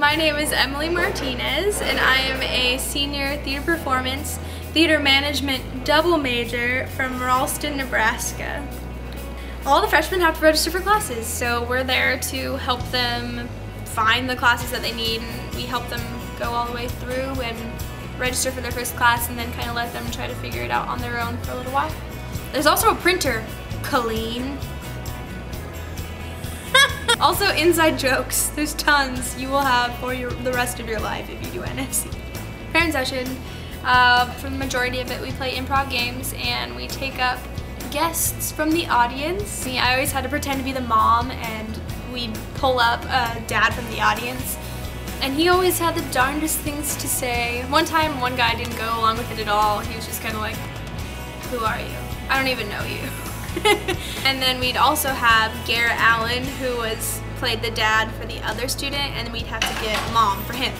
My name is Emily Martinez and I am a senior theater performance, theater management double major from Ralston, Nebraska. All the freshmen have to register for classes, so we're there to help them find the classes that they need and we help them go all the way through and register for their first class and then kind of let them try to figure it out on their own for a little while. There's also a printer, Colleen. Also inside jokes, there's tons you will have for your, the rest of your life if you do NSE. Parent session, uh, for the majority of it we play improv games and we take up guests from the audience. I always had to pretend to be the mom and we'd pull up a dad from the audience and he always had the darndest things to say. One time one guy didn't go along with it at all. He was just kind of like, who are you? I don't even know you. and then we'd also have Garrett Allen who was played the dad for the other student and then we'd have to get mom for him.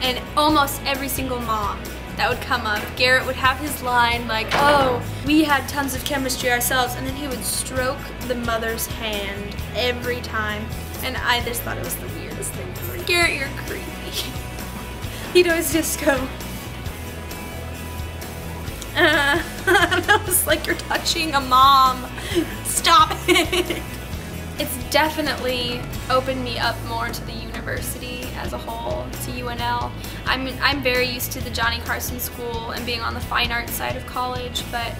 And almost every single mom that would come up, Garrett would have his line like, oh, we had tons of chemistry ourselves, and then he would stroke the mother's hand every time. And I just thought it was the weirdest thing ever. Garrett, you're creepy. He'd always just go, like you're touching a mom. Stop it. It's definitely opened me up more to the university as a whole, to UNL. I'm, I'm very used to the Johnny Carson School and being on the fine arts side of college, but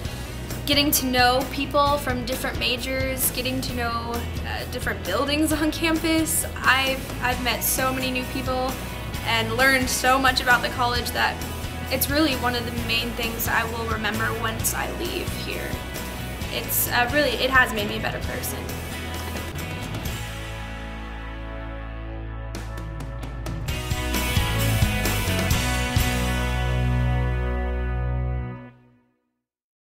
getting to know people from different majors, getting to know uh, different buildings on campus. I've, I've met so many new people and learned so much about the college that it's really one of the main things I will remember once I leave here. It's uh, really, it has made me a better person.